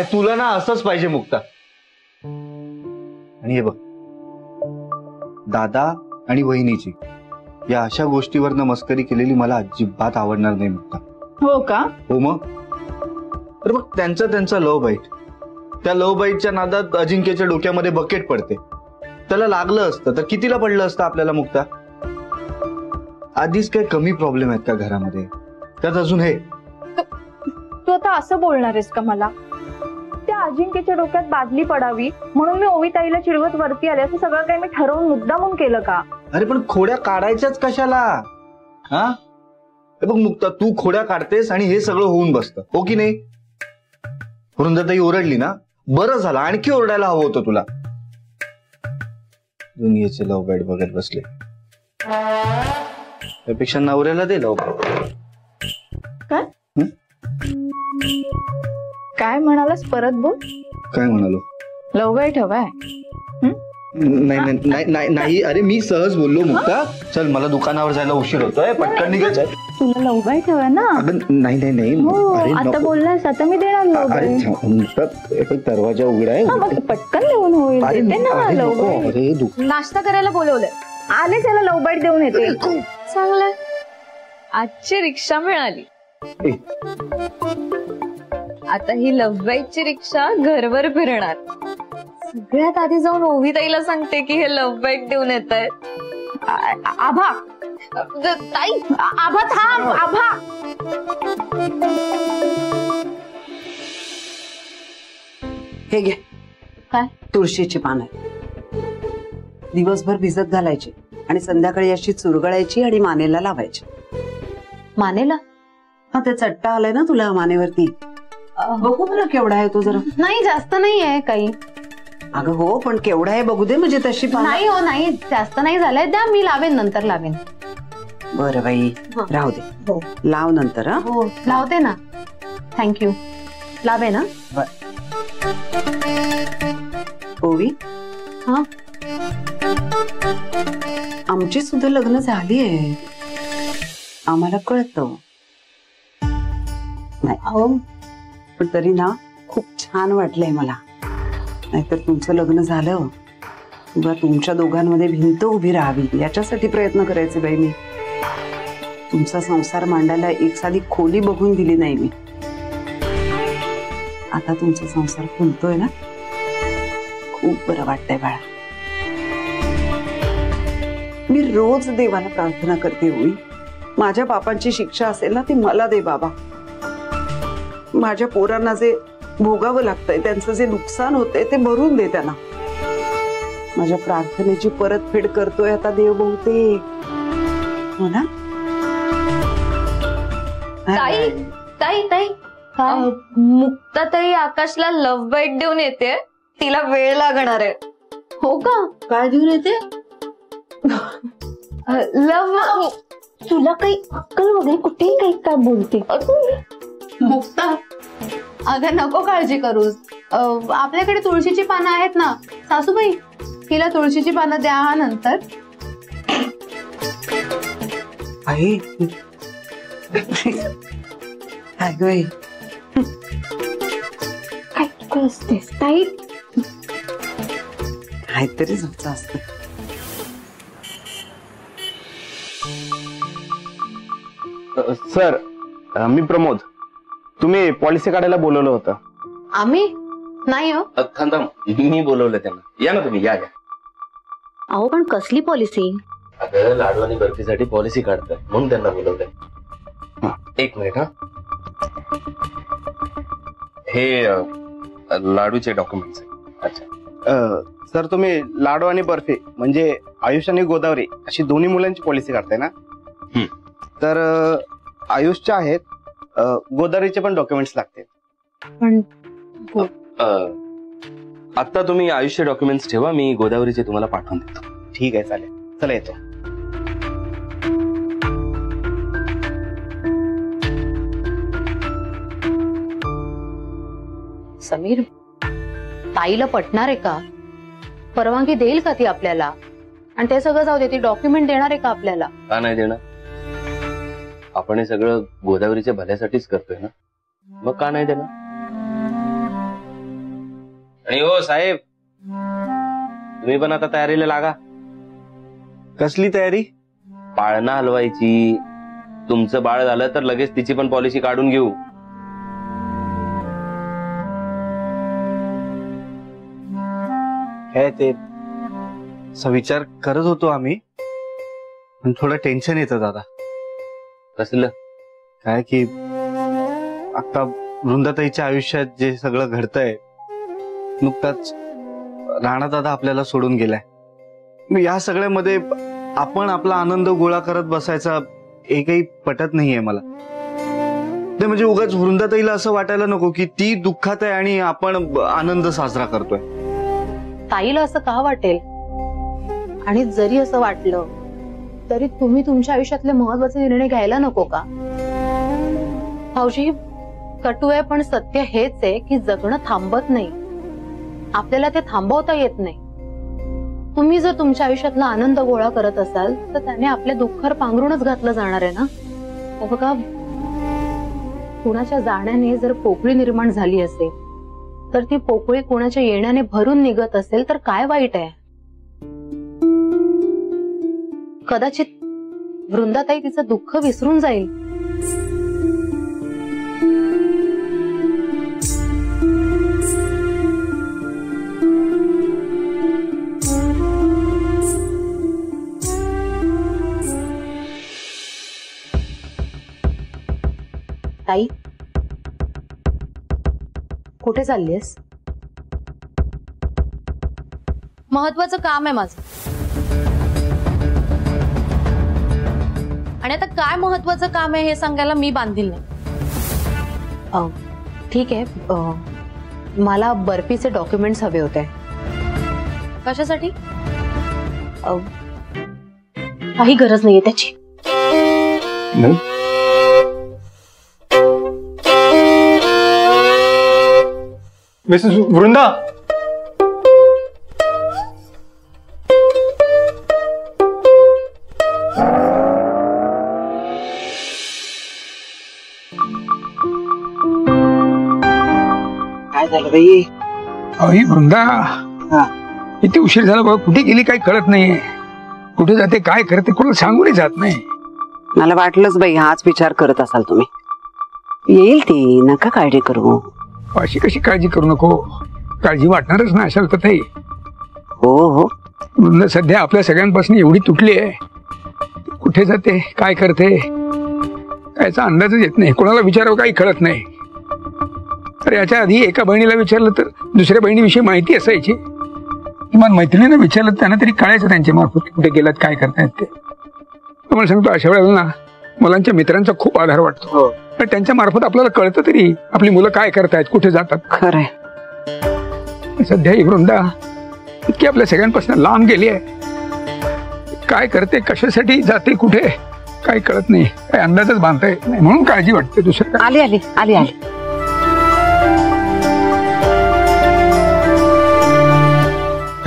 नाही तुला ना असंच पाहिजे मुक्ता. आणि हे बघ. दादा आणि वहिनीची या अशा गोष्टीवरनं मस्करी केलेली मला अजिबात आवडणार नाही मुक्ता. हो का? हो मग? तर मग त्यांचा त्यांचा लव बाईट. त्या लव बाईटच्या नादात अजिंक्यच्या डोक्यामध्ये बकेट पडते. त्याला लागलं असतं तर कितीला पडलं असतं आपल्याला मुक्ता? आधीच काही कमी प्रॉब्लेम आहेत का घरामध्ये? त्यात अजून हे. तू आता असं बोलणार आहेस का मला? अजिंक्यच्या डोक्यात बादली पडावी म्हणून मी ओविताईला चिडवत वरती आले. असं सगळं काही मी ठरवून मुद्दामून केलं का? अरे पण खोड्या काढायच्याच कशाला? हा? हे बघ मुक्ता तू खोड्या काढतेस आणि हे सगळं होऊन बसतं. हो की नाही? वृंदाताई ओरडली ना? बरं झालं आणखी ओरडायला हवं होतं तुला. दुनियेचे लव बॅट बघत बसले. त्यापेक्षा नवऱ्याला दे लव काय? काय म्हणालास परत बोल? काय म्हणालो? लवगाई ठेवाय. नाही नाही, नाही नाही नाही. अरे मी सहज बोललो मुक्ता. चल मला दुकानावर जायला उशीर होतोय. पटकन निघायचंय तुला लवगाई ठेवाय ना. अगं नाही नाही नाही. हो अरे आता नको. बोललास आता मी देणार अरे लवगाई मुक्ता, दरवाजा उघडा आहे हा, मग पटकन लिहून होईल. अरे देते ना अरे नको, लवगाई अरे दुख नाश्ता करायला बोलवलंय. आले त्याला लवबाईट देऊन येते. चांगलं आजची रिक्षा मिळाली. ए, आता ही लव्हबाईकची रिक्षा घरभर फिरणार. सगळ्यात आधी जाऊन ओविताईला सांगते की हे लव्ह बाईक देऊन येत आहेत. आभा. ताई आभा थांब आभा. हे घे. काय? तुळशीची पानं दिवसभर भिजत घालायची आणि संध्याकाळी अशी चुरगळायची आणि मानेला लावायची. मानेला? हा ते चट्टा आलाय ना तुला मानेवरती? बघू बरं केवढा आहे तो जरा. नाही जास्त नाही आहे काही. अगं हो पण केवढा आहे बघू दे म्हणजे तशी नाही हो नाही जास्त नाही झालंय. द्या मी लावेन नंतर लावेन. बरं बाई हा. राहू दे. हो. लाव नंतर हा. हो लावते ना. थँक्यू लावे ना. ओवी? हा? आमची सुद्धा लग्न झाली आहे आम्हाला कळतं. नाही. अहो पण तरी ना खूप छान वाटलंय मला. नाहीतर तुमचं लग्न झालं. किंवा तुमच्या दोघांमध्ये भिंत उभी राहावी. याच्यासाठी प्रयत्न करायचे बाई मी. तुमचा संसार मांडायला एक साधी खोली बघून दिली नाही मी. आता तुमचा संसार खुलतोय ना? खूप बरं वाटतंय बाळा. मी रोज देवाला प्रार्थना करते होई. माझ्या बापांची शिक्षा असेल ना ती मला दे बाबा. माझ्या पोरांना जे भोगावं लागतंय त्यांचं जे नुकसान होतंय ते भरून दे त्यांना. माझ्या प्रार्थनेची परतफेड करतोय आता देव बहुतेक हो ना? ताई ताई ताई. अं, मुक्ताताई आकाशला लव्ह बाईट देऊन येते. तिला वेळ लागणार आहे. हो का? काय देऊन येते? लव्ह तुला काही अक्कल वगैरे कुठेही काही काय बोलते. मुक्ता अगं नको काळजी करूस. अं, आपल्याकडे तुळशीची पानं आहेत ना. सासूबाई तिला तुळशीची पानं द्या हा नंतर. काय असतेस. ताई. काहीतरी असतं. अ, सर मी प्रमोद. तुम्ही पॉलिसी काढायला बोलवलं होतं. आम्ही? नाही हो. थांब थांब मी बोलवलं त्यांना. या ना तुम्ही या या. अहो पण कसली पॉलिसी अगं लाडू आणि बर्फीसाठी पॉलिसी काढताय. म्हणून त्यांना बोलवलंय. हा. एक मिनिट हा. हे अ, लाडूचे डॉक्युमेंट्स अच्छा. अ, सर तुम्ही लाडू आणि बर्फी म्हणजे आयुष आणि गोदावरी अशी दोन्ही मुलांची पॉलिसी काढताय ना? हं. तर अ, आयुषच्या आहेत अ, गोदावरीचे पण डॉक्युमेंट्स लागतील. पण अ, आता तुम्ही आयुष्य डॉक्युमेंट्स ठेवा मी गोदावरीचे तुम्हाला पाठवून देतो. ठीक आहे चालेल. चला येतो. समीर ताईला पटणार आहे का? परवानगी देईल का ती आपल्याला? आणि ते सगळं जाऊ दे ती डॉक्युमेंट देणार आहे का आपल्याला? का नाही देणार? आपण हे सगळं गोदावरीच्या भल्यासाठीच करतोय ना? मग का नाही देणार आणि हो साहेब. तुम्ही पण आता तयारीला लागा. कसली तयारी? पाळणा हलवायची. तुमचं बाळ झालं तर लगेच तिची पण पॉलिसी काढून घेऊ. काय ते असा विचार करत होतो आम्ही. पण थोडं टेन्शन येतं दादा. कसलं? काय की आता वृंदाताईच्या आयुष्यात जे सगळं घडतंय नुकताच राणा दादा आपल्याला सोडून गेलाय. या सगळ्यामध्ये आपण आपला आनंद गोळा करत बसायचा हे काही पटत नाहीये मला. ते म्हणजे उगाच वृंदाताईला असं वाटायला नको की ती दुःखात आहे आणि आपण आनंद साजरा करतोय. ताईला असं का वाटेल? आणि जरी असं वाटलं तरी तुम्ही तुमच्या आयुष्यातले महत्त्वाचे निर्णय घ्यायला नको का? भाऊजी कटू आहे पण सत्य हेच आहे की जगणं थांबत नाही. आपल्याला ते थांबवता येत नाही. तुम्ही जर तुमच्या आयुष्यातला आनंद गोळा करत असाल तर त्याने आपल्या दुःखर पांघरूनच घातलं जाणार आहे ना? बघा कुणाच्या जाण्याने जर पोकळी निर्माण झाली असेल तर ती पोकळी कुणाच्या येण्याने भरून निघत असेल तर काय वाईट आहे? कदाचित वृंदाताई तिचं दुःख विसरून जाईल. ताई कुठे चाललीस महत्वाचं काम आहे माझं. आणि आता काय महत्वाचं काम आहे हे सांगायला मी बांधील नाही. अं, ठीक आहे. अं, मला बर्फीचे डॉक्युमेंट्स हवे होते. कशासाठी? अं, काही गरज नाहीये त्याची. मिसेस वृंदा! बाई. अही वृंदा. हा. किती उशीर झाला बघ कुठे गेली काही कळत नाही. कुठे जाते काय करते कोणाला सांगूनही जात नाही. मला वाटलंच बाई हाच विचार करत असाल तुम्ही. येईल ती नका काळजी करू. अशी कशी काळजी करू नको? काळजी वाटणारच ना अशाल तर हो हो. वृंदा सध्या आपल्या सगळ्यांपासून एवढी तुटली आहे. कुठे जाते काय करते? याचा अंदाजच येत नाही. कोणाला विचारावं काही कळत नाही. तर याच्या आधी एका बहिणीला विचारलं तर दुसऱ्या बहिणीविषयी माहिती असायची. किमान मैत्रिणीनं विचारलं त्यांना तरी कळायचं त्यांच्या मार्फत कुठे गेलात काय करतायत ते. तुम्हाला सांगतो अशा वेळेला ना मुलांच्या मित्रांचा खूप आधार वाटतो. हो. पण त्यांच्या मार्फत आपल्याला कळतं तरी आपली मुलं काय करतायत कुठे जातात. खरंय. सध्या ही वृंदा इतकी आपल्या सगळ्यांपासून लांब गेली आहे. काय करते कशासाठी जाते कुठे काही कळत नाही. काही अंदाजच बांधता येत नाही. म्हणून काळजी वाटते दुसरं काय आली आली आली आली.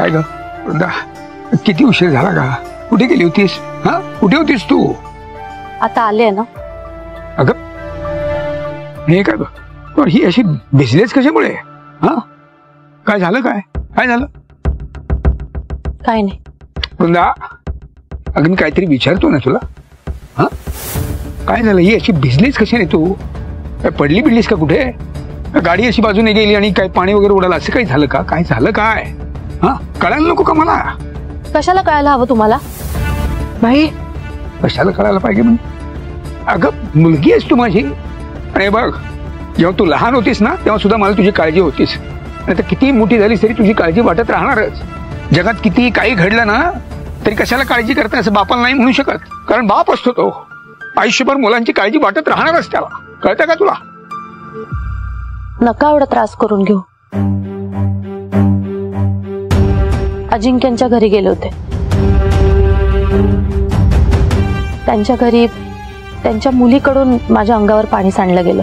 काय ग? वृंदा किती उशीर झाला का कुठे गेली होतीस? हा? कुठे होतीस तू? आता आले ना. अगं हे काय ग? पण ही अशी भिजलेच कशामुळे? हा? काय झालं काय? काय झालं? काय नाही. वृंदा अगं मी काहीतरी विचारतो ना तुला. हा? काय झालं? ही अशी भिजलीस कशाने तू? काय पडली बिडलीस का कुठे? गाडी अशी बाजूने गेली आणि काय पाणी वगैरे उडालं? असं काही झालं का? काय झालं काय? हा कळायला नको का मला? कशाला कळायला हवं तुम्हाला? नाही कशाला कळायला पाहिजे म्हणजे अगं मुलगी आहेस तू माझी. आणि हे बघ जेव्हा तू लहान होतीस ना तेव्हा सुद्धा मला तुझी काळजी होतीस. आता किती मोठी झालीस तरी तुझी काळजी वाटत राहणारच. जगात किती काही घडलं ना तरी कशाला काळजी करते असं बापाला नाही म्हणू शकत. कारण बाप असतो तो. आयुष्यभर मुलांची काळजी वाटत राहणारच त्याला. कळतं का तुला? नका एवढा त्रास करून घेऊ. अजिंक्यांच्या घरी गेले होते. त्यांच्या घरी, त्यांच्या मुलीकडून माझ्या अंगावर पाणी सांडलं गेलं.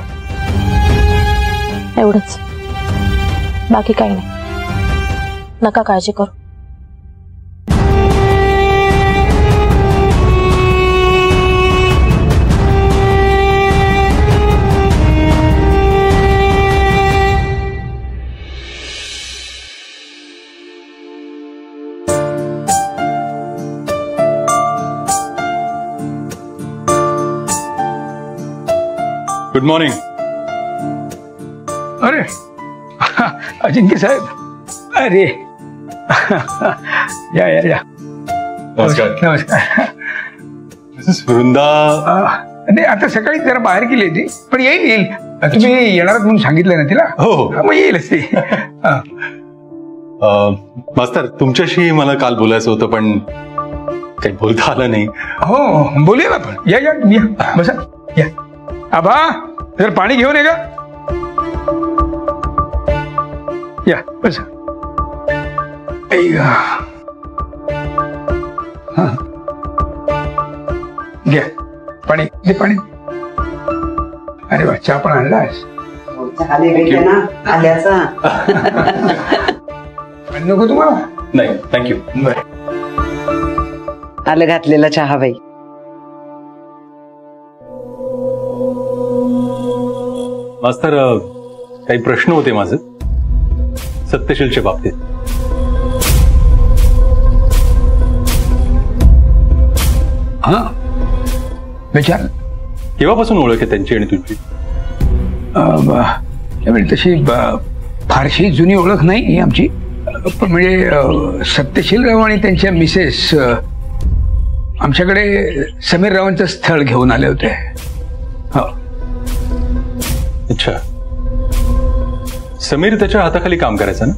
एवढंच. बाकी काही नाही. नका काळजी करू. गुड मॉर्निंग अरे अजिंक्य साहेब. अरे. या या या. नमस्कार. नमस्कार. मिसेस वृंदा अह, नाही आता सकाळी जरा बाहेर गेली होती पण येईल येईल. तुम्ही येणार म्हणून सांगितलं ना तिला? हो, हो. हा, मग येईलच ती हा. अ, मास्तर तुमच्याशी मला काल बोलायचं होतं पण काही बोलता आलं नाही. हो बोलूया ना आपण. या या या. बसा. या. आबा. जर पाणी घेऊन ये का या बसा. हा. घ्या. पाणी दे पाणी. अरे वा चहा पण आणलास नको तुम्हाला? नाही थँक्यू बरं आलं घातलेला चहा बाई. मास्तर काही प्रश्न होते माझे. सत्यशीलच्या बाबतीत. हा? विचार. केव्हापासून ओळख आहे त्यांची आणि तुझी? तशी फारशी जुनी ओळख नाही ही आमची. पण म्हणजे अं, सत्यशील राव आणि त्यांच्या मिसेस आमच्याकडे समीर रावांचं स्थळ घेऊन आले होते. अच्छा समीर त्याच्या हाताखाली काम करायचं ना?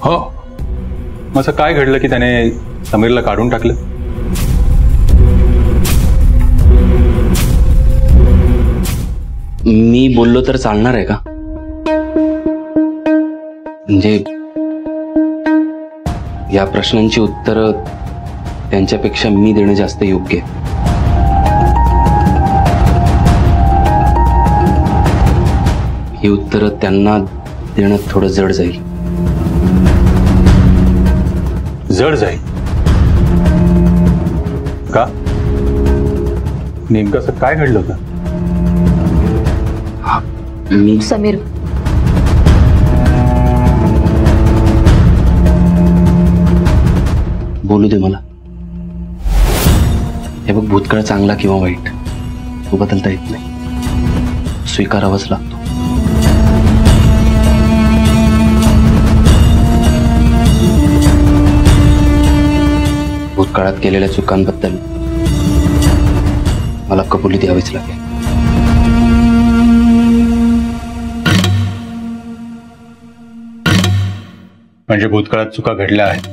हो. असं काय घडलं की त्याने समीरला काढून टाकलं? मी बोललो तर चालणार आहे का? म्हणजे या प्रश्नांची उत्तरं त्यांच्यापेक्षा मी देणं जास्त योग्य आहे. ही उत्तरं त्यांना देणं थोडं जड जाईल. जड जाईल? का? नेमकं असं काय घडलं होतं? मी समीर. बोलू दे मला. हे बघ भूतकाळ चांगला किंवा वाईट तो बदलता येत नाही. स्वीकारावाच लागतो. भूतकाळात केलेल्या चुकांबद्दल मला कबुली द्यावीच लागेल. म्हणजे भूतकाळात चुका घडल्या आहेत?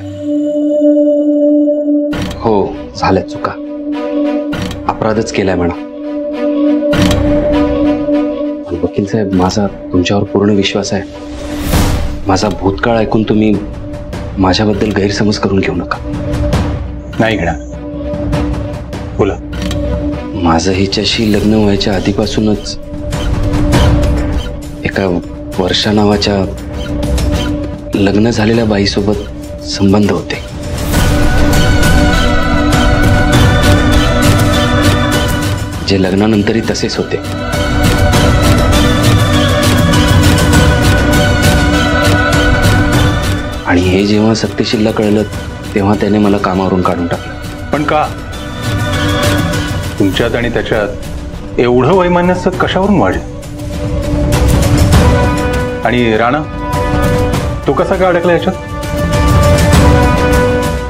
हो झाल्या चुका. अपराधच केलाय म्हणा वकील साहेब माझा तुमच्यावर पूर्ण विश्वास आहे. माझा भूतकाळ ऐकून तुम्ही माझ्याबद्दल गैरसमज करून घेऊ नका. नाही घेणार. बोला. माझं हिच्याशी लग्न व्हायच्या आधीपासूनच एका वर्षा नावाच्या लग्न झालेल्या बाईसोबत संबंध होते. जे लग्नानंतरही तसेच होते. आणि हे जेव्हा सत्यशीलला कळलं तेव्हा त्याने मला कामावरून काढून टाकलं. पण का? तुमच्यात आणि त्याच्यात एवढं वैमान्यस्य कशावरून वाढलं? आणि राणा तो कसा काय अडकला याच्यात?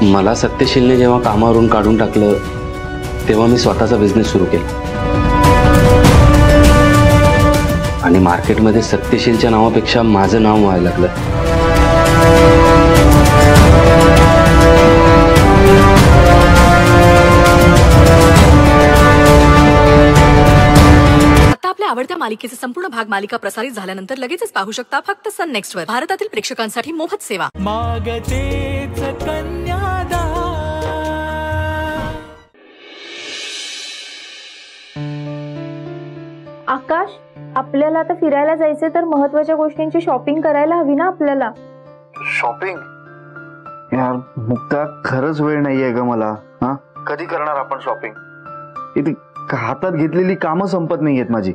मला सत्यशीलने जेव्हा कामावरून काढून टाकलं तेव्हा मी स्वतःचा बिझनेस सुरू केला. आणि मार्केटमध्ये सत्यशीलच्या नावापेक्षा माझं नाव व्हायला लागलं. आपल्या आवडत्या मालिकेचे संपूर्ण भाग मालिका प्रसारित झाल्यानंतर लगेचच पाहू शकता फक्त सन नेक्स्ट वर. भारतातील प्रेक्षकांसाठी मोफत सेवा. मागतेच आकाश आपल्याला आता फिरायला जायचंय तर महत्त्वाच्या गोष्टींची शॉपिंग करायला हवी ना आपल्याला? शॉपिंग? यार मुक्ता खरंच वेळ नाहीये ग मला हा? कधी करणार आपण शॉपिंग? इथे हातात घेतलेली कामं संपत नाहीयेत माझी.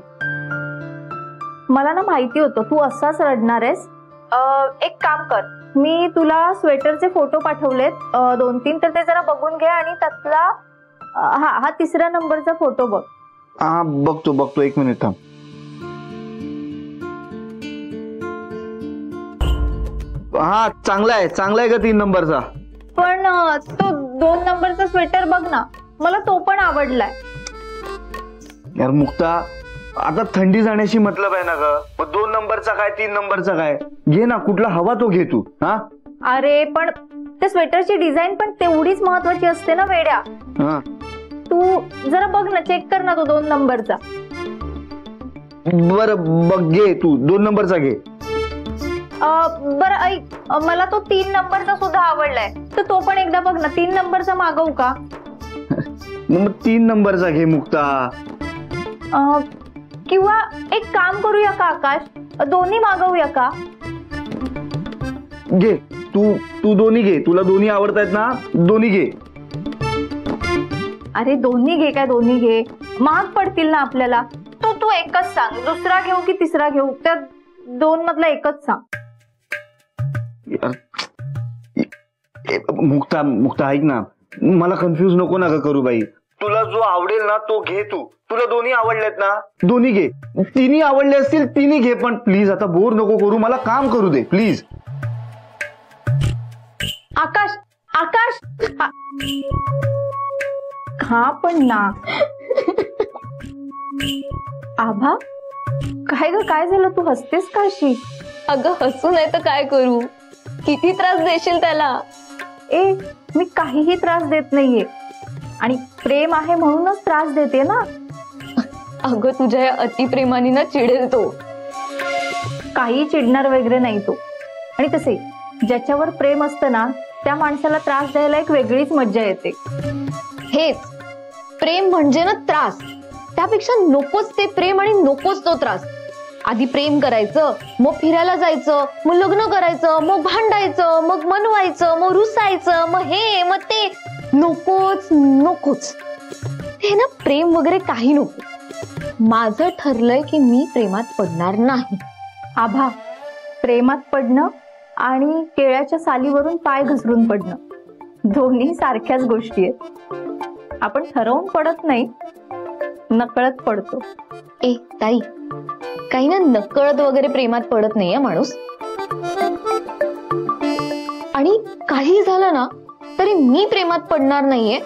मला ना माहिती होतं तू असाच रडणार आहेस. अं, एक काम कर. मी तुला स्वेटरचे फोटो पाठवलेत. अं, दोन तीन तर ते जरा बघून घे आणि त्यातला हा हा तिसऱ्या नंबरचा फोटो बघ. हा बघतो बघतो. एक मिनिट थांब. हा चांगला आहे चांगला आहे का तीन नंबरचा. पण तो दोन नंबरचा स्वेटर बघ ना. मला तो पण आवडलाय. यार मुक्ता आता थंडी जाण्याशी मतलब आहे ना ग? मग दोन नंबरचा काय तीन नंबरचा काय? घे ना कुठला हवा तो घे तू हा? अरे पण त्या स्वेटरची डिझाईन पण तेवढीच महत्वाची असते ना वेड्या? हा. तू जरा बघ ना चेक कर ना तो दोन नंबरचा. बर बघ घे तू दोन नंबरचा घे. अं, बरं ऐक अं, मला तो तीन नंबरचा सुद्धा आवडलाय. तर तो पण एकदा बघ ना तीन नंबरचा मागवू का? मग तीन नंबरचा घे मुक्ता. अं, किंवा एक काम करूया का आकाश? दोन्ही मागवूया का? घे. तू तू दोन्ही घे. तुला दोन्ही आवडतायत ना? दोन्ही घे. अरे दोन्ही घे काय दोन्ही घे. महाग पडतील ना आपल्याला. तू तू एकच सांग. दुसरा घेऊ की तिसरा घेऊ? त्या दोन मधला एकच सांग. यार, ए, मुक्ता मुक्ता ऐक ना. मला कन्फ्युज नको ना ग करू बाई. तुला जो आवडेल ना तो घे तू. तुला दोन्ही आवडलेत ना? दोन्ही घे. तिन्ही आवडले असतील तिन्ही घे पण प्लीज आता बोर नको करू. मला काम करू दे प्लीज आकाश आकाश! हा पण ना. आभा काय ग काय झालं? तू हसतेस का अशी? अगं हसू नाही तर काय करू? किती त्रास देशील त्याला? ए मी काहीही त्रास देत नाहीये. आणि प्रेम आहे म्हणूनच त्रास देते ना? अगं तुझ्या या अतिप्रेमाने ना चिडेल तो. काही चिडणार वगैरे नाही तो. आणि तसे ज्याच्यावर प्रेम असतं ना त्या माणसाला त्रास द्यायला एक वेगळीच मज्जा येते. हेच प्रेम म्हणजे ना त्रास. त्यापेक्षा नकोच ते प्रेम आणि नकोच तो त्रास. आधी प्रेम करायचं मग फिरायला जायचं मग लग्न करायचं मग भांडायचं मग मनवायचं मग रुसायचं मग हे मग ते. नकोच नकोच. हे ना प्रेम वगैरे काही नको. माझं ठरलंय की मी प्रेमात पडणार नाही. आभा प्रेमात पडणं आणि केळ्याच्या सालीवरून पाय घसरून पडणं दोन्ही सारख्याच गोष्टी आहेत. आपण ठरवून पडत नाही नकळत पडतो. ए ताई काही ना नकळत वगैरे प्रेमात पडत नाहीये माणूस. आणि काही झालं ना तरी मी प्रेमात पडणार नाहीये.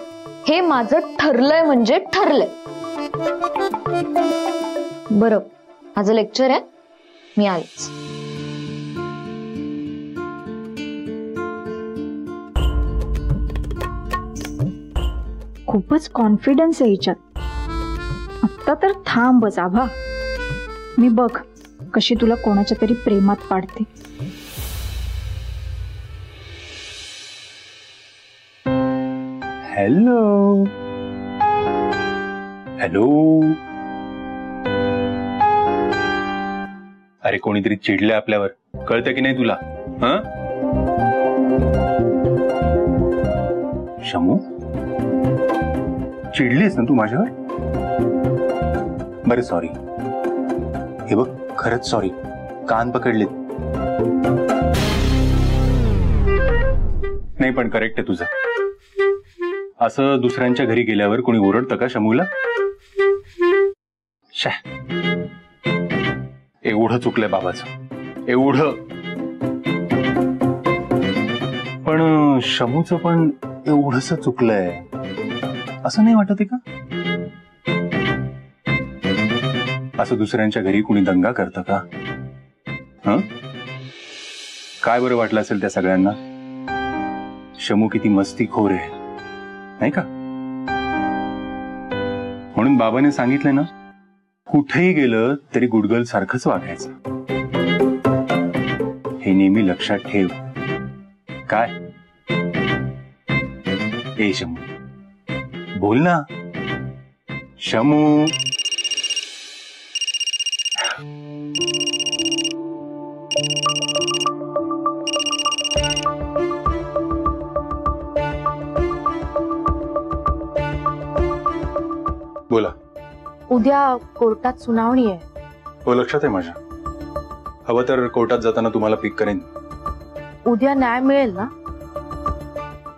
हे माझं ठरलंय म्हणजे ठरलंय. बरं माझं लेक्चर आहे. मी आलेच. खूपच कॉन्फिडन्स आहे हिच्यात. आत्ता तर थांबच आभा मी बघ कशी तुला कोणाच्या तरी प्रेमात पाडते. हॅलो हॅलो अरे, कोणीतरी चिडले आपल्यावर. कळतं की नाही तुला? हा? शमू? चिडलीस ना तू माझ्यावर? बरं सॉरी हे बघ, खरंच सॉरी कान पकडलेत. नाही, पण करेक्ट आहे तुझं. असं दुसऱ्यांच्या घरी गेल्यावर कोणी ओरडतं का शमूला? शा. एवढं चुकलंय बाबाचं. एवढं. पण शमूचं पण एवढस चुकलंय. असं नाही वाटत आहे का? असं दुसऱ्यांच्या घरी कुणी दंगा करतं का? हं? काय बरं वाटलं असेल त्या सगळ्यांना? शमू किती मस्तीखोर आहे. नाही का? म्हणून बाबाने सांगितलं ना कुठेही गेलं तरी गुडगल सारखंच वागायचं. हे नेहमी लक्षात ठेव. काय? ए शमू बोल ना. शमू उद्या कोर्टात सुनावणी आहे. हो लक्षात आहे माझ्या. हवं तर कोर्टात जाताना तुम्हाला पिक करेन. उद्या न्याय मिळेल ना?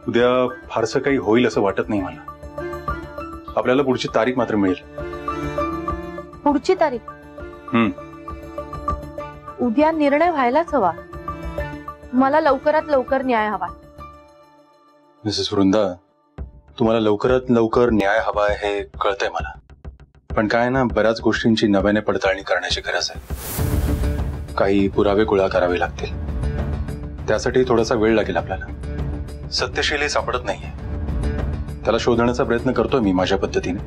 उद्या फारसं काही होईल असं वाटत नाही मला. आपल्याला पुढची तारीख मात्र मिळेल. पुढची तारीख? हम्म. उद्या निर्णय व्हायलाच हवा. मला लवकरात लवकर न्याय हवा. मिसेस वृंदा तुम्हाला लवकरात लवकर न्याय हवा आहे हे कळतंय मला. पण काय ना, बऱ्याच गोष्टींची नव्याने पडताळणी करण्याची गरज आहे. काही पुरावे गोळा करावे लागतील. त्यासाठी थोडासा वेळ लागेल आपल्याला. सत्यशील सापडत नाहीये. त्याला शोधण्याचा प्रयत्न करतोय मी माझ्या पद्धतीने.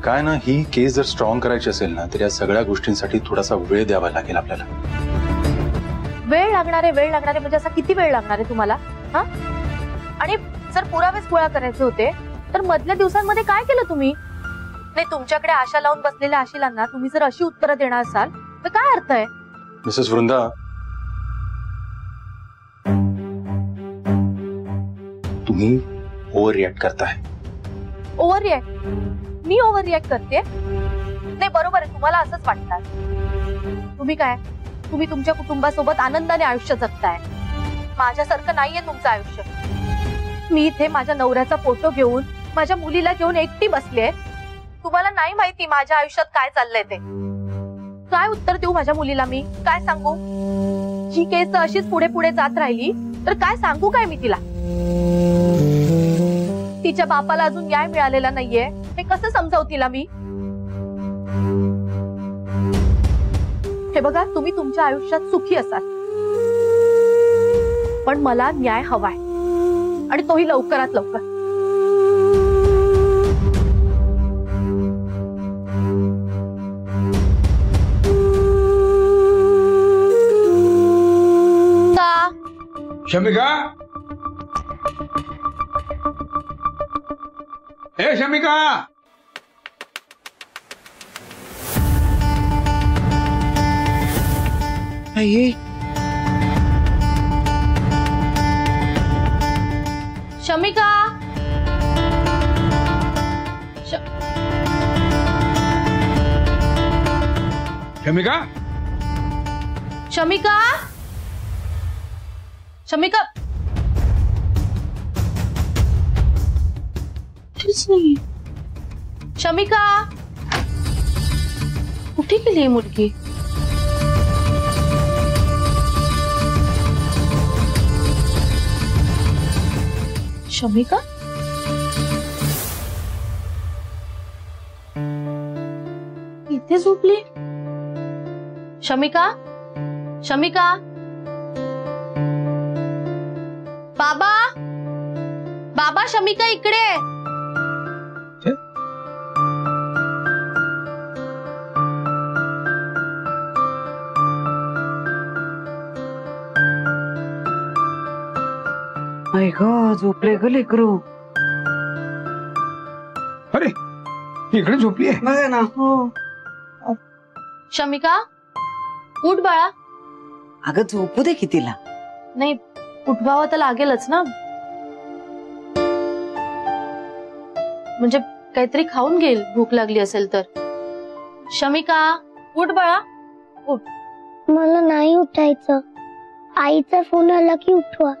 काय ना, ही केस जर स्ट्रॉंग करायची असेल ना, तर या सगळ्या गोष्टींसाठी थोडासा वेळ द्यावा लागेल आपल्याला. वेळ लागणारे वेळ लागणारे, म्हणजे असा किती वेळ लागणार आहे तुम्हाला? हा? आणि जर पुरावेच गोळा करायचे होते तर मधल्या दिवसांमध्ये काय केलं तुम्ही? नाही तुमच्याकडे आशा लावून बसलेल्या आशिलांना तुम्ही जर अशी उत्तरं देणार असाल तर काय अर्थ आहे? मिसेस वृंदा. तुम्ही ओव्हर रिॲक्ट करताय. ओव्हर रिॲक्ट मी ओव्हर रिॲक्ट करते? नाही बरोबर आहे तुम्हाला असंच वाटतं. तुम्ही काय? तुम्ही तुमच्या कुटुंबासोबत आनंदाने आयुष्य जगताय. माझ्यासारखं नाहीये तुमचं आयुष्य. मी इथे माझ्या नवऱ्याचा फ़ोटो घेऊन माझ्या मुलीला घेऊन एकटी बसलीये तुम्हाला नाही माहिती माझ्या आयुष्यात काय चाललंय ते. काय उत्तर देऊ माझ्या मुलीला मी? काय सांगू? ही केस अशीच पुढे पुढे जात राहिली तर काय सांगू काय मी तिला? तिच्या बापाला अजून न्याय मिळालेला नाहीये. हे कसं समजावू तिला मी? हे बघा तुम्ही तुमच्या आयुष्यात सुखी असाल. पण मला न्याय हवाय. आणि तोही लवकरात लवकर. शमिका? ए शमिका! शमिका! शमिका? शमिका! शमिका कुठेच नाहीये शमिका कुठे गेली ही मुलगी शमिका इथे झोपली शमिका शमिका बाबा? बाबा शमिका इकडे. ग झोपले ग लेकरू. अरे इकडे झोपली आहे. ना हो. शमिका उठ बाळा. अगं झोपू दे की तिला. नाही उठवावं तर लागेलच ना. म्हणजे काहीतरी खाऊन घेईल भूक लागली असेल तर. शमिका उठ बाळा. मला नाही उठायचं. आईचा फोन आला की उठवा.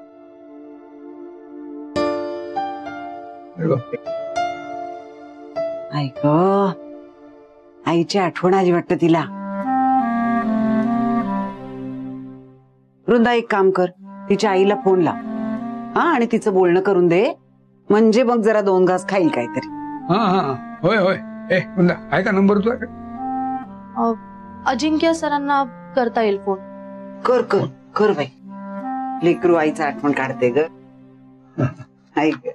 ऐक आईची आठवण आली वाटतं तिला. वृंदा एक काम कर. तिच्या आईला फोन लाव. हा आणि तिचं बोलणं करून दे. म्हणजे मग जरा दोन घास खाईल काहीतरी. हा हा होय होय. ए आहे का नंबर अजिंक्य सरांना करता येईल फोन कर कर कर बाई. लेकरू आईचं आठवण काढते ग. ऐक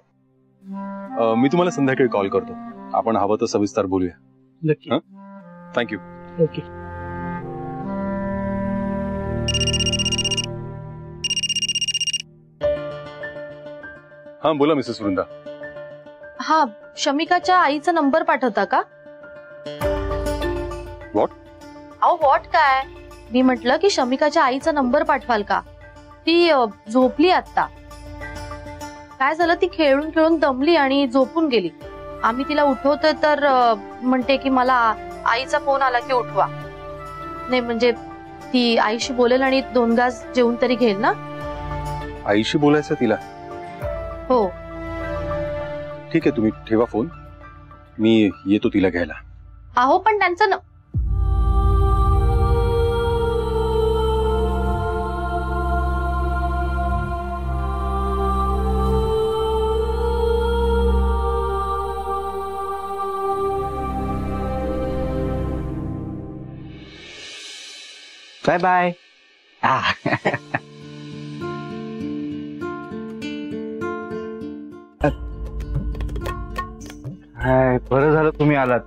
अ, मी तुम्हाला संध्याकाळी कॉल करतो. आपण हवं तर सविस्तर बोलूया. नक्की. Thank you okay. हा बोला मिसेस वृंदा. हा शमिकाच्या आईचा नंबर पाठवता का? What? अहो वॉट काय? मी म्हटलं की शमिकाच्या आईचा नंबर पाठवाल का? ती अ, झोपली आता काय झालं ती खेळून खेळून दमली आणि झोपून गेली. आम्ही तिला उठवतोय तर अ, म्हणते की मला आईचा फोन आला की उठवा. नाही म्हणजे ती आईशी बोलेल आणि दोन गास जेवून तरी घेईल ना? आईशी बोलायचं तिला? हो. ठीक आहे तुम्ही ठेवा फोन. मी येतो तिला घ्यायला. अहो पण त्यांचं न- बाय बाय. काय बरं झालं तुम्ही आलात.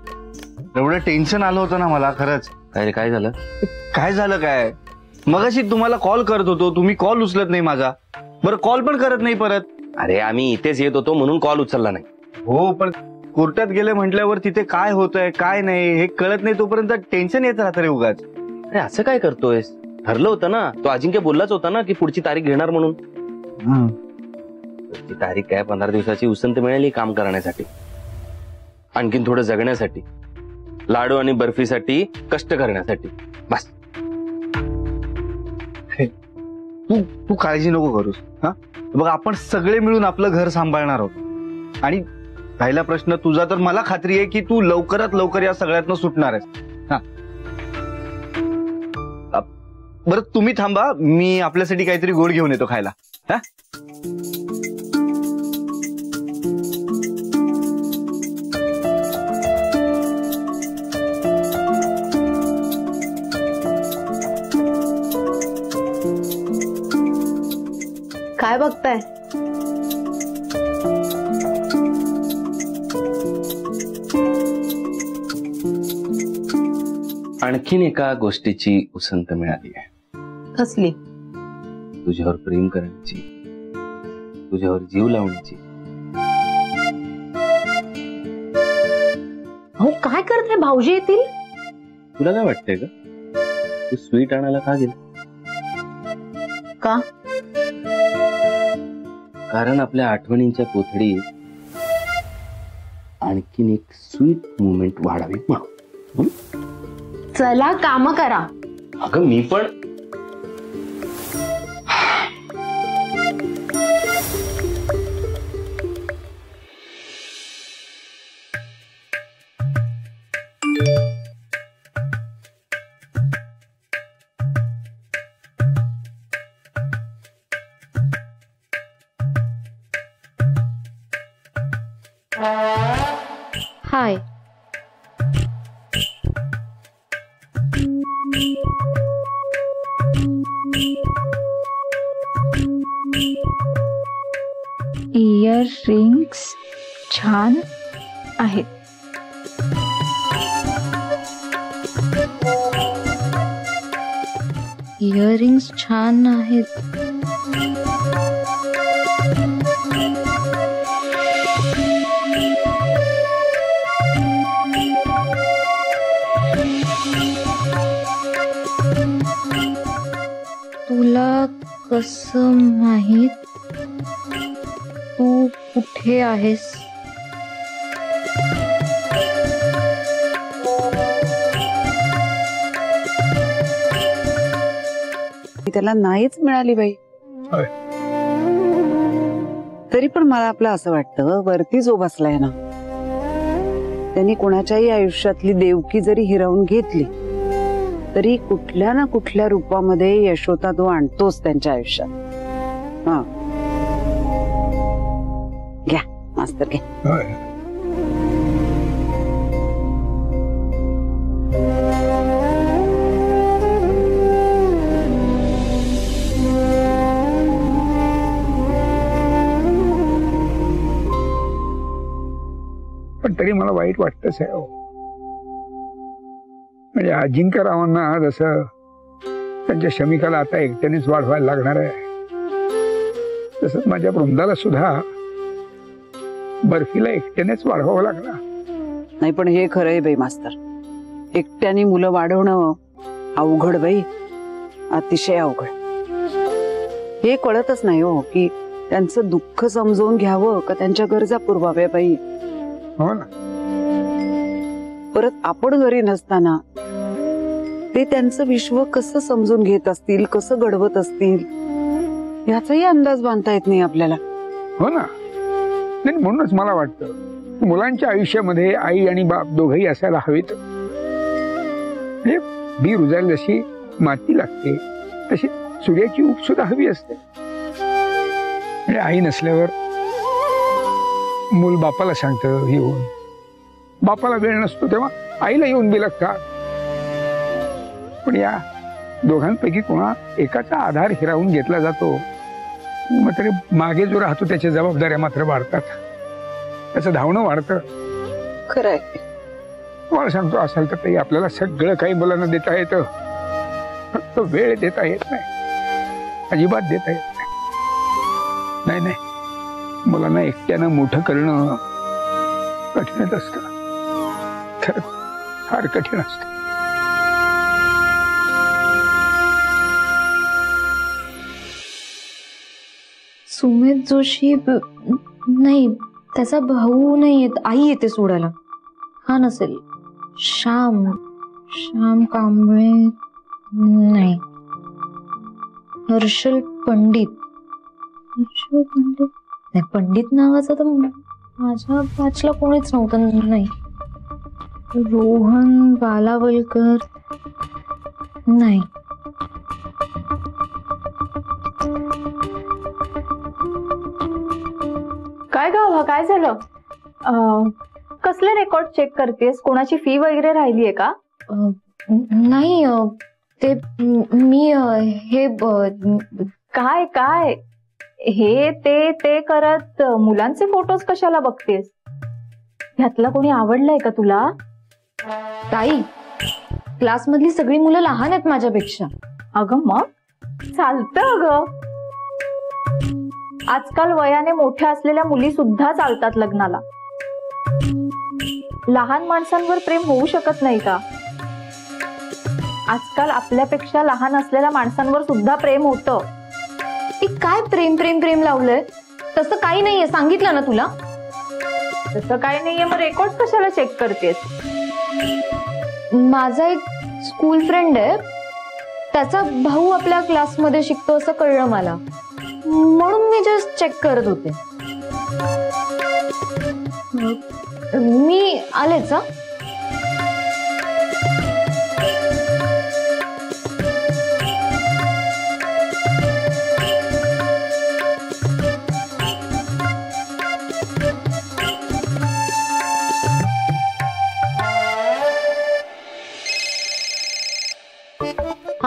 एवढं टेन्शन आलं होतं ना मला खरंच. काय रे काय झालं? काय झालं काय? मगाशी तुम्हाला कॉल करत होतो तुम्ही कॉल उचलत नाही माझा. बरं कॉल पण करत नाही परत. अरे आम्ही इथेच येत होतो म्हणून कॉल उचलला नाही. हो पण कोर्टात गेले म्हटल्यावर तिथे काय होतंय काय नाही हे कळत नाही तोपर्यंत टेन्शन येत राहतं रे उगाच. अरे असं काय करतोयस? ठरलं होतं ना तो अजिंक्य बोललाच होता ना की पुढची तारीख घेणार म्हणून. पुढची तारीख काय पंधरा दिवसाची उसंत मिळाली काम करण्यासाठी. आणखीन थोडं जगण्यासाठी लाडू आणि बर्फीसाठी कष्ट करण्यासाठी. बस. तू तू काळजी नको करूस हा? बघ आपण सगळे मिळून आपलं घर सांभाळणार आहोत. आणि राहिला प्रश्न तुझा तर मला खात्री आहे की तू लवकरात लवकर या सगळ्यातनं सुटणार आहेस. हा. बरं तुम्ही थांबा मी आपल्यासाठी काहीतरी गोड घेऊन येतो खायला हा? काय बघताय आणखीन एका गोष्टीची उसंत मिळाली आहे. कसली? तुझ्यावर प्रेम करण्याची तुझ्यावर जीव लावण्याची. अहो काय करताय भाऊजी येतील? तुला काय वाटतंय का तू स्वीट आणायला का गेला? का? कारण आपल्या आठवणींच्या कोथडीत आणखीन एक स्वीट मुमेंट वाढावी म्हणून. चला काम करा. अगं मी पण इयर रिंग्स छान आहेत. इयरिंग्स छान आहेत. तुला कसं माहित? कुठे आहेस त्याला नाहीच मिळाली बाई. होय. तरी पण मला आपलं असं वाटतं वरती जो बसलाय ना त्यांनी कोणाच्याही आयुष्यातली देवकी जरी हिरावून घेतली तरी कुठल्या ना कुठल्या रूपामध्ये यशोता तो आणतोच त्यांच्या आयुष्यात. हा. मास्तर घ्या होय. पण तरी मला वाईट वाटतच आहे हो. म्हणजे म्हणजे अजिंक्यरावांना जसं त्यांच्या शमिकाला आता एकट्यानेच वाढवायला लागणार आहे तसंच माझ्या वृंदाला सुद्धा बर्फीला एकट्यानेच वाढवावं लागणार नाही पण हे खरंय बाई मास्तर. एकट्याने मुलं वाढवणं अवघड बाई. अतिशय अवघड. हे कळतच नाही हो की त्यांचं दुःख समजून घ्यावं का त्यांच्या गरजा पुरवाव्या बाई? हो ना. परत आपण घरी नसताना ते त्यांचं विश्व कसं समजून घेत असतील कसं घडवत असतील याचाही अंदाज बांधता येत नाही आपल्याला. हो ना. नाही म्हणूनच मला वाटतं मुलांच्या आयुष्यामध्ये आई आणि बाप दोघही असायला हवेत. म्हणजे बी रुजायला जशी माती लागते तशी सूर्याची ऊब सुद्धा हवी असते. म्हणजे आई नसल्यावर मूल बापाला सांगतं येऊन बापाला वेळ नसतो तेव्हा आईला येऊन बिलक का पण या दोघांपैकी कोणा एकाचा आधार हिरावून घेतला जातो. मग तरी मागे जो राहतो त्याच्या जबाबदाऱ्या मात्र वाढतात. त्याचं धावणं वाढतं. खरंय. तुम्हाला सांगतो असाल तर ताई आपल्याला सगळं काही मुलांना देता येतं. फक्त वेळ देता येत नाही. अजिबात देता येत नाही. नाही नाही. मुलांना एकट्यानं मोठं करणं कठीणच असतं. खरं फार कठीण असतं. सुमित जोशी ब- नाही त्याचा भाऊ नाही येत आई येते सोडायला. हा नसेल. श्याम श्याम कांबळे नाही. हर्षल पंडित. हर्षल पंडित? नाही पंडित नावाचा तर माझ्या बॅचला कोणीच नव्हतं नाही. रोहन बालावलकर नाही. काय गाव काय झालं? कसले रेकॉर्ड चेक करतेस? कोणाची फी वगैरे राहिली आहे का नाही ते म- हे काय काय? हे ते ते करत मुलांचे फोटोज कशाला बघतेस? ह्यातला कोणी आवडलंय का तुला? ताई क्लासमधली सगळी मुलं लहान आहेत माझ्यापेक्षा. अगं मग? चालतं अगं. आजकाल वयाने मोठ्या असलेल्या मुली सुद्धा चालतात लग्नाला. लहान माणसांवर प्रेम होऊ शकत नाही का? आजकाल आपल्यापेक्षा लहान असलेल्या माणसांवर सुद्धा प्रेम होतं. ते काय प्रेम प्रेम प्रेम लावलंय? तसं काही नाहीये सांगितलं ना तुला? तसं काही नाहीये मग रेकॉर्ड कशाला चेक करतेस? माझा एक स्कूल फ्रेंड आहे. त्याचा भाऊ आपल्या क्लासमध्ये शिकतो असं कळलं मला. म्हणून मी जस्ट चेक करत होते. मी आलेच हा.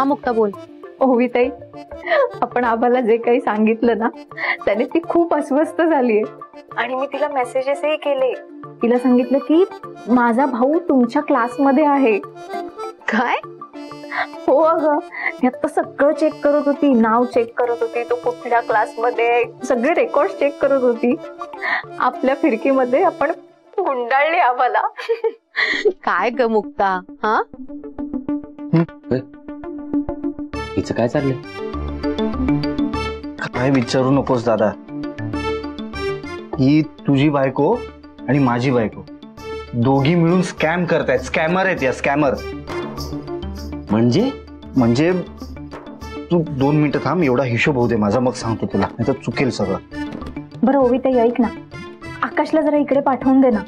मुक्ता बोल. ओविताई आपण आम्हाला जे काही सांगितलं ना त्याने ती खूप अस्वस्थ झालीये. आणि मी तिला मेसेजेसही केले. तिला सांगितलं की माझा भाऊ तुमच्या क्लासमध्ये आहे. काय? हो अगं. ती आता सगळं चेक करत होती नाव चेक करत होती तो कुठल्या क्लासमध्ये सगळे रेकॉर्ड चेक करत होती. आपल्या फिरकीमध्ये आपण गुंडाळली आम्हाला. काय ग मुक्ता हा? हिचं काय चाललंय? काय विचारू नकोस दादा. ही तुझी बायको आणि माझी बायको. दोघी मिळून स्कॅम करतायत. स्कॅमर आहेत या स्कॅमर. म्हणजे? म्हणजे तू दोन मिनिटं थांब एवढा हिशोब होऊ दे माझा मग सांगतो तुला. नाही तर चुकेल सगळं. बरं ओवी ते ऐक ना. आकाशला जरा इकडे पाठवून दे ना.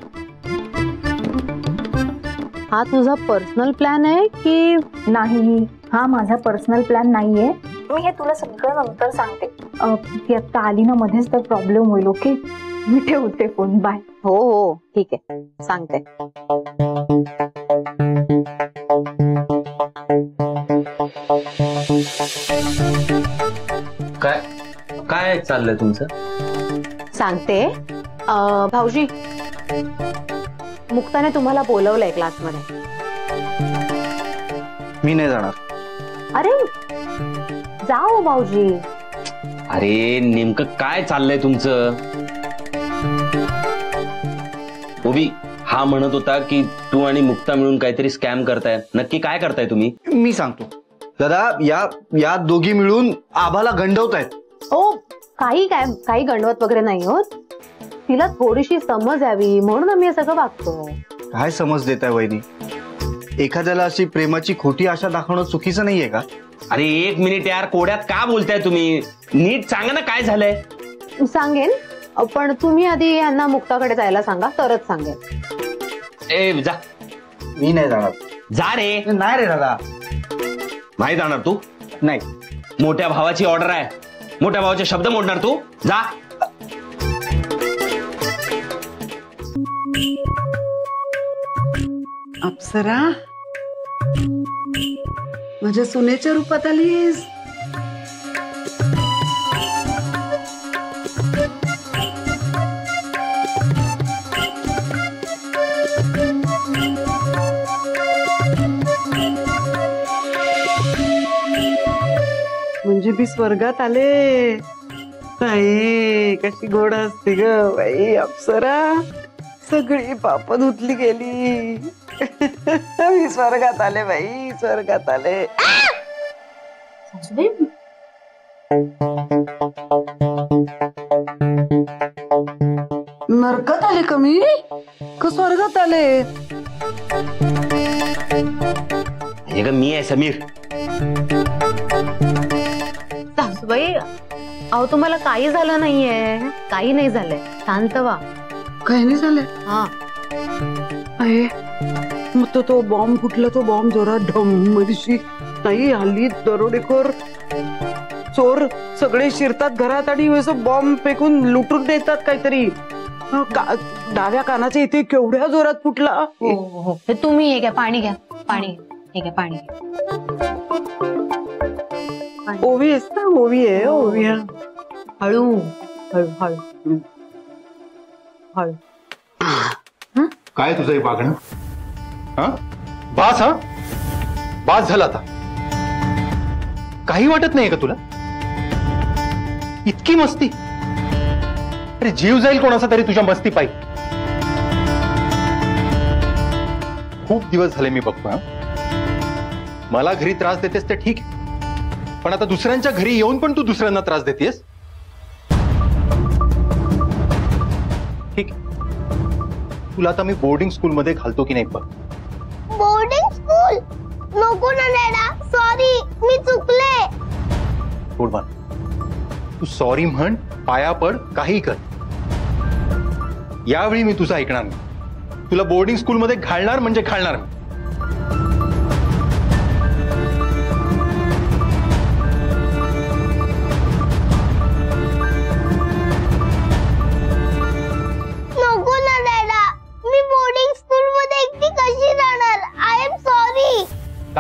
हा तुझा पर्सनल प्लॅन आहे की नाही हा माझा पर्सनल प्लॅन नाहीये. मी हे तुला सगळं नंतर सांगते. अं, ती आता आली ना मध्येच तर प्रॉब्लेम होईल ओके मी ठेवते फोन बाय हो हो ठीक आहे. सांगते. काय काय चाललंय तुमचं? सांगते. अं, भाऊजी मुक्ताने तुम्हाला बोलवलंय क्लासमध्ये मी नाही जाणार. अरे जाओ भाऊजी. अरे नेमकं काय चाललंय तुमचं? ओबी हा म्हणत होता की तू आणि मुक्ता मिळून काहीतरी स्कॅम करताय. नक्की काय करताय तुम्ही? मी सांगतो. दादा या या दोघी मिळून आभाला गंडवतायत. ओ काही काय काही गणवत वगैरे नाही होत. तिला थोडीशी समज यावी म्हणून आम्ही हे सगळं वागतो. काय समज देत आहे वहिनी? एखाद्याला अशी प्रेमाची खोटी आशा दाखवणं चुकीचं नाहीये का? अरे एक मिनिट यार कोड्यात का बोलताय तुम्ही? नीट सांगा ना काय झालंय? सांगेन. पण तुम्ही आधी यांना मुक्ताकडे जायला सांगा तरच सांगेन. ए जा. मी नाही जाणार. जा रे. नाही रे दादा. नाही जाणार तू? नाही. मोठ्या भावाची ऑर्डर आहे. मोठ्या भावाचे शब्द मोडणार तू? जा. अप्सरा माझ्या सुनेच्या रूपात आलीस. म्हणजे मी स्वर्गात आले. बाई कशी गोड असते ग. बाई अप्सरा. सगळी पाप धुतली गेली. मी स्वर्गात आले बाई स्वर्गात आले नरकात आले का मी का स्वर्गात आले हे ग मी आहे समीर सासूबाई अहो तुम्हाला काही झालं नाहीये काही नाही झालंय शांत व्हा। काही नाही झालं? हा। मग तो तो बॉम्ब फुटला तो बॉम्ब जोरात ढम दिवशी नाही हल्ली दरोडेखोर चोर सगळे शिरतात घरात आणि असं बॉम्ब फेकून लुटून देतात काहीतरी. का- डाव्या कानाच्या इथे केवढ्या जोरात फुटला? हे तुम्ही हे घ्या पाणी घ्या पाणी हे घ्या पाणी. ओवी आहेस ना ओवी आहे ओवी आहे. हळू हळू हळू. हळू. काय तुझं हे वागणं? हा? बास हा? बास झाला आता. काही वाटत नाही का तुला? इतकी मस्ती. अरे जीव जाईल कोणाचा तरी तुझ्या मस्ती पायी. खूप दिवस झाले मी बघतो मला घरी त्रास देतेस ते ठीक आहे. पण आता दुसऱ्यांच्या घरी येऊन पण तू दुसऱ्यांना त्रास देतेस? ठीक. तुला आता मी बोर्डिंग स्कूलमध्ये घालतो की नाही बघ. बोर्डिंग स्कूल नको ना डॅडा सॉरी मी चुकले. गुडमान तू सॉरी म्हण पाया पड काही कर. यावेळी मी तुझं ऐकणार नाही. तुला बोर्डिंग स्कूलमध्ये घालणार म्हणजे घालणार मी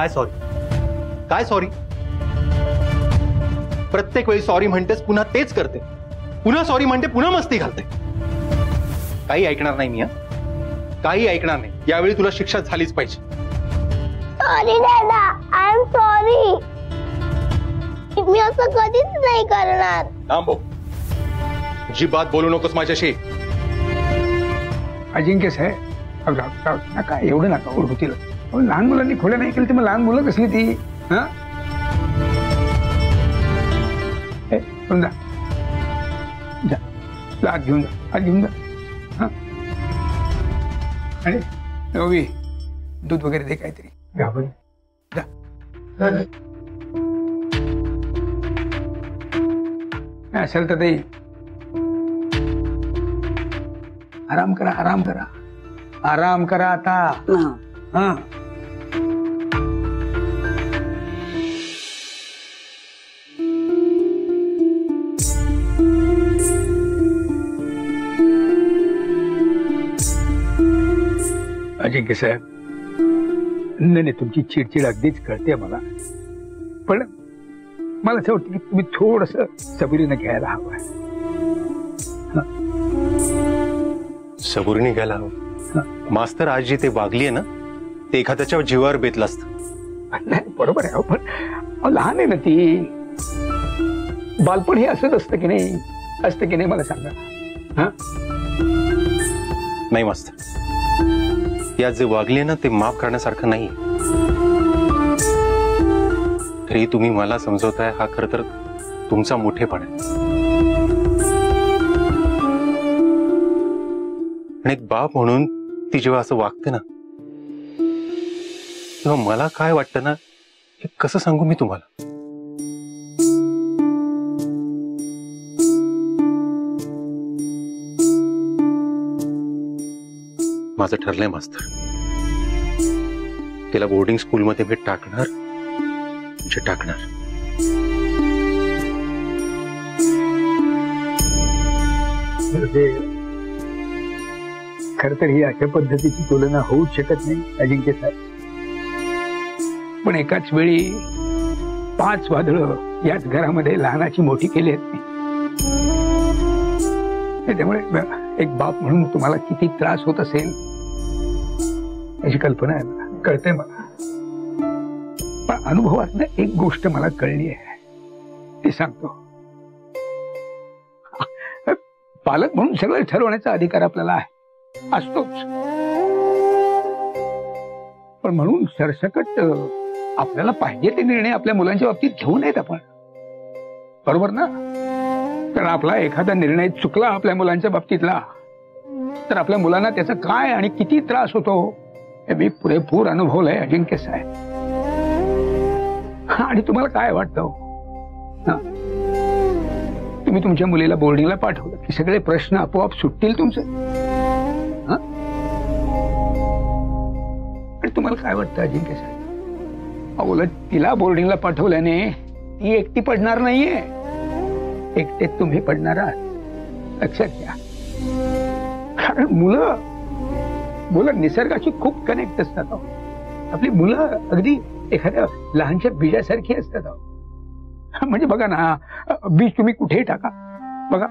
काय सॉरी काय सॉरी प्रत्येक वेळी सॉरी म्हणतेस पुन्हा तेच करते. पुन्हा सॉरी म्हणते पुन्हा मस्ती घालते. काही ऐकणार नाही मी काही ऐकणार नाही. यावेळी तुला शिक्षा झालीच पाहिजे. सॉरी डॅडा आय एम सॉरी मी असं कधीच नाही करणार. थांबो अजिबात बोलू नकोस माझ्याशी. अजिंक्य साहेब अहो, राव, राव, नका एवढं नका तिला अहो, लहान मुलांनी खोल्या नाही तर मग लहान मुलं कसली ती हा जा जा जा, घेऊन जा हा दूध वगैरे दे काहीतरी घाबरून जा तर ते आराम करा आराम करा आराम करा आता हा। अजिंक्य साहेब नाही नाही तुमची चिडचिड अगदीच कळते मला पण मला असं वाटतं की तुम्ही थोडस सबुरीनं घ्यायला हवं सबुरीने घ्यायला हवं मास्तर आज जी ते वागलीये ना? ते एखाद्याच्या जीवावर बेतलं असतं. नाही बरोबर आहे पण लहान आहे ना ती. बालपण हे असंच असतं की नाही? असतं की नाही मला सांगा? हा? नाही मास्तर. या जे वागले ना ते माफ़ करण्यासारखं नाही. तरी तुम्ही मला समजवताय हा खर तर तुमचा मोठेपण आहे. आणि एक बाप म्हणून ती जेव्हा असं वागते ना किंवा मला काय वाटतं ना हे कसं सांगू मी तुम्हाला? माझं ठरलंय मास्तर. तिला बोर्डिंग स्कूलमध्ये मी टाकणार म्हणजे टाकणार. म्हणजे खर तर ही अशा पद्धतीची तुलना होऊच शकत नाही अजिंक्य साहेब. पण एकाच वेळी पाच वादळ याच घरामध्ये लहानाची मोठी केली आहेत त्यामुळे एक बाप म्हणून तुम्हाला किती त्रास होत असेल याची कल्पना आहे कळते मला. पण अनुभवात एक गोष्ट मला कळली आहे. ती सांगतो. पालक म्हणून सगळं ठरवण्याचा अधिकार आपल्याला आहे. असतोच. पण म्हणून सरसकट आपल्याला पाहिजे ते निर्णय आपल्या मुलांच्या बाबतीत घेऊ नयेत आपण. बरोबर ना? कारण आपला एखादा निर्णय चुकला आपल्या मुलांच्या बाबतीतला तर आपल्या मुलांना त्याचा काय आणि किती त्रास होतो हे मी पुरेपूर अनुभवलंय अजिंक्य साहेब. हा, आणि तुम्हाला काय वाटतं हो? हा. तुम्ही तुमच्या मुलीला बोर्डिंगला पाठवलं की सगळे प्रश्न आपोआप सुटतील तुमचे? हा? आणि तुम्हाला काय वाटतं अजिंक्य साहेब? उलट तिला बोर्डिंगला पाठवल्याने ती एकटी पडणार नाहीये. एकटे तुम्ही पडणार आहात. लक्षात घ्या. कारण मुलं मुलं निसर्गाशी खूप कनेक्ट असतात आपली मुलं अगदी एखाद्या लहानशा बीजासारखी असतात म्हणजे बघा ना बीज तुम्ही कुठेही टाका. बघा.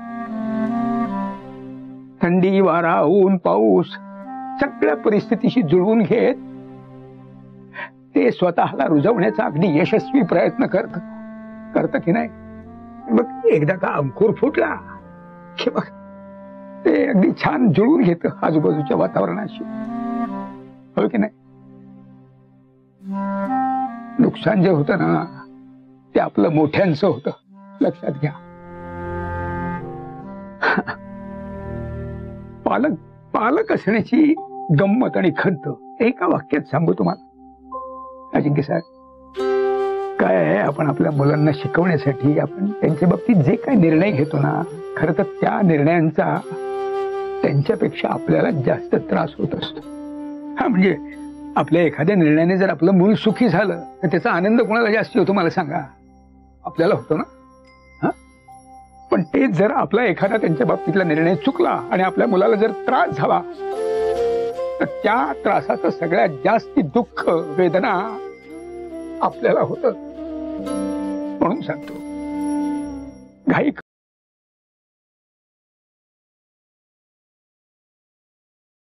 थंडी वारा ऊन पाऊस सगळ्या परिस्थितीशी जुळवून घेत ते स्वतःला रुजवण्याचा अगदी यशस्वी प्रयत्न करत करत की नाही? मग एकदा का अंकुर फुटला की मग ते अगदी छान जुळवून घेत आजूबाजूच्या वातावरणाशी. हो की नाही? नुकसान जे होतं ना ते आपलं मोठ्यांचं होतं. लक्षात घ्या. पालक पालक असण्याची गंमत आणि खंत एका वाक्यात सांगू तुम्हाला. अजिंक्य साहेब काय आहे आपण आपल्या मुलांना शिकवण्यासाठी आपण त्यांच्या बाबतीत जे काही निर्णय घेतो ना खर तर त्या निर्णयांचा त्यांच्यापेक्षा आपल्याला जास्त त्रास होत असतो. हा म्हणजे आपल्या एखाद्या निर्णयाने जर आपलं मूल सुखी झालं तर त्याचा आनंद कोणाला जास्त होतो मला सांगा? आपल्याला होतो ना? हा? पण तेच जर आपला एखादा त्यांच्या बाबतीतला निर्णय चुकला आणि आपल्या मुलाला जर त्रास झाला तर त्या त्रासाचं सगळ्यात जास्ती दुःख वेदना आपल्याला होत. म्हणून सांगतो. घाई